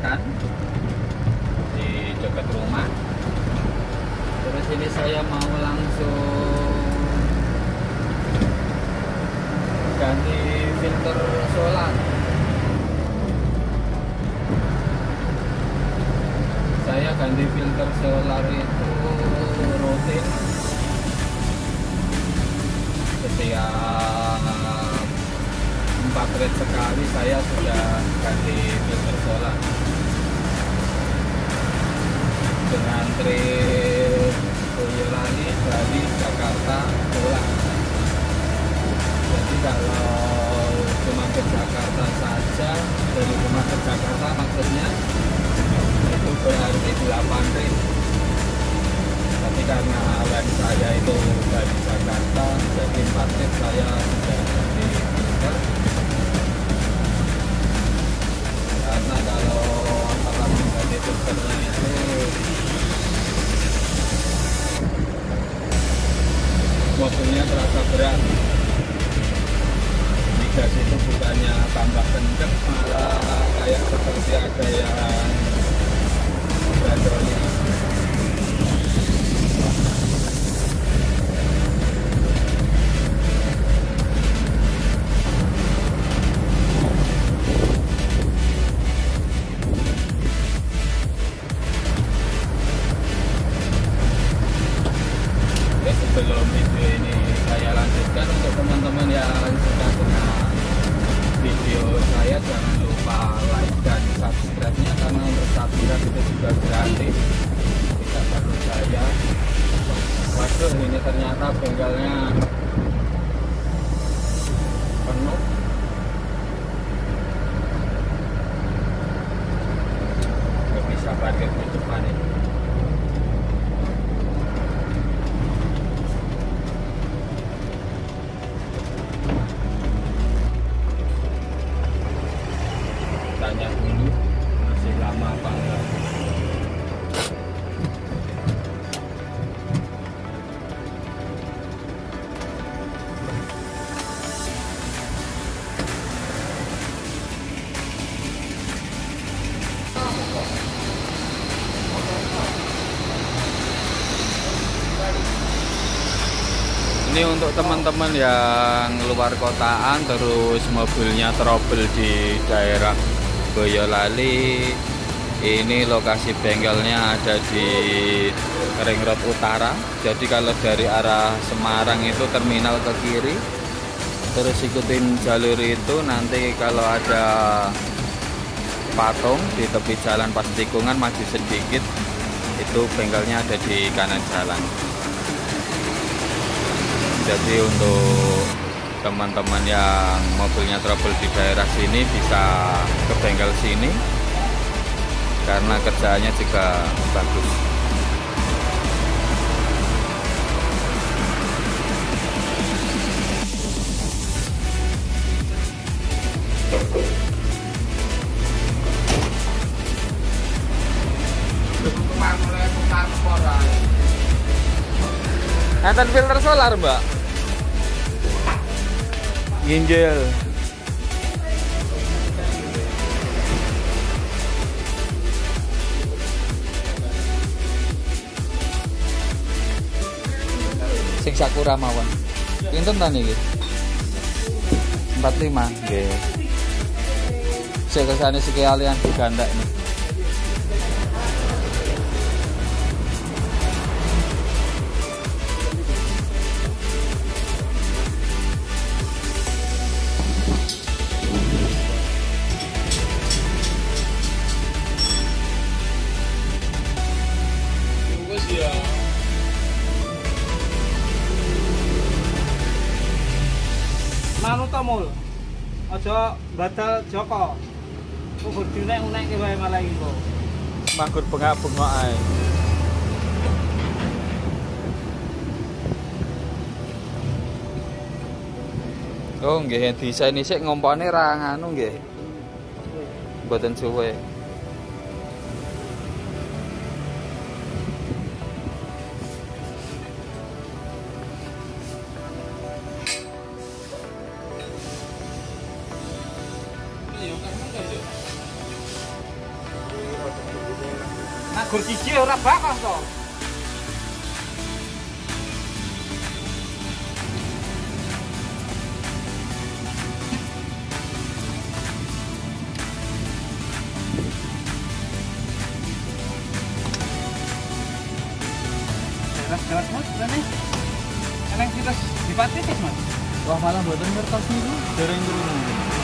kontrakan di dekat rumah. Terus ini saya mau langsung ganti filter solar. Saya ganti filter solar itu rutin. Setiap empat red sekali saya sudah ganti filter solar dengan trip Boyolali dari Jakarta pulang. Jadi kalau cuma ke Jakarta saja dari rumah ke Jakarta maksudnya itu berarti 8 rit tapi karena lem saya itu dari Jakarta jadi 4 rit saya mobilnya terasa berat. Migas itu bukannya tambah kenceng malah kayak seperti ada yang gandoli jangan lupa like dan subscribe-nya karena untuk subscribe itu juga gratis. Tidak perlu saya. Waduh ini ternyata bengkelnya penuh Ini untuk teman-teman yang luar kotaan terus mobilnya trouble di daerah Boyolali. Ini lokasi bengkelnya ada di Ring Road Utara. Jadi kalau dari arah Semarang itu terminal ke kiri, terus ikutin jalur itu nanti kalau ada patung di tepi jalan pas tikungan maju sedikit itu bengkelnya ada di kanan jalan jadi untuk teman-teman yang mobilnya trouble di daerah sini bisa ke bengkel sini karena kerjaannya juga bagus Enten filter solar, Mbak. Nginjil. Sing sakura mawon. Pinten ta niki? 45 nggih. Sik kesane siki alian digandak nih. Manu to mul. Aja batal Joko. Kok bojone unek wae malah iki kok. Magur bengak-bengok ae. Oh nggih desain isik ngompone ra nganu nggih. Mboten suwe. Gur siji ora bakal to. Jelas-jelas mas, ini. Eneng kita dipatitis mas. Wah malah buatan kertas itu dereng turun.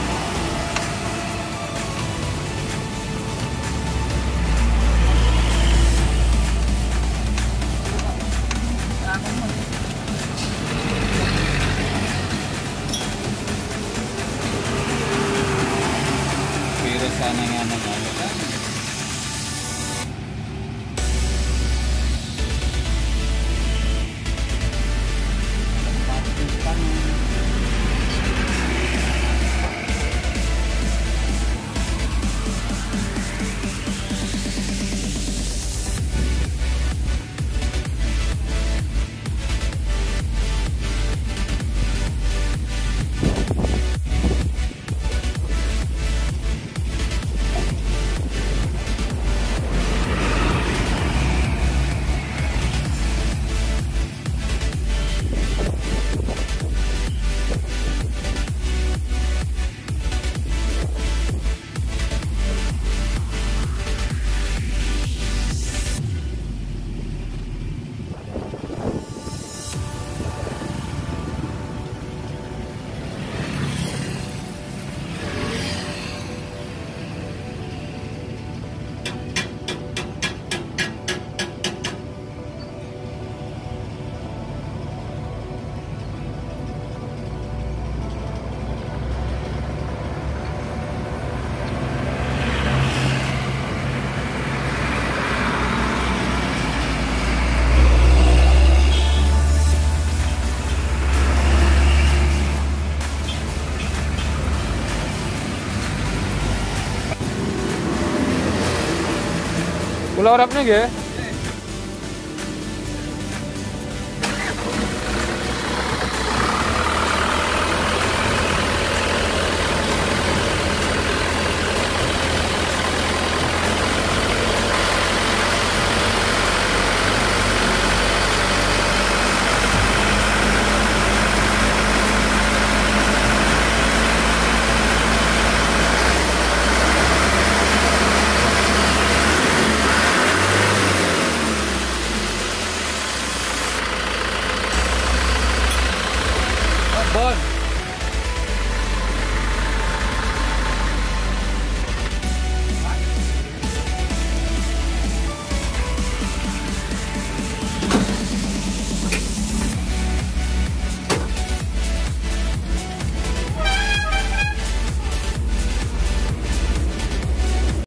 Kula urapnya nggih.